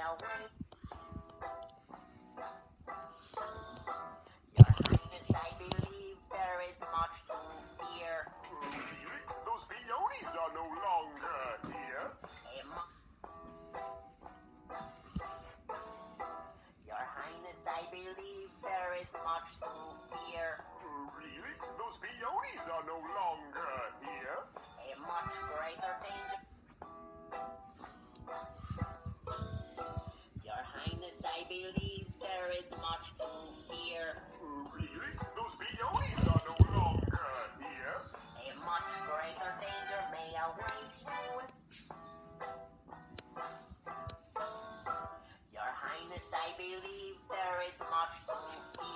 Your Highness, I believe there is much to fear. Those peonies are no longer here. Your Highness, I believe there is much to fear. believe there is much to fear. Really? Those peonies are no longer here. A much greater danger may await you. Your Highness, I believe there is much here.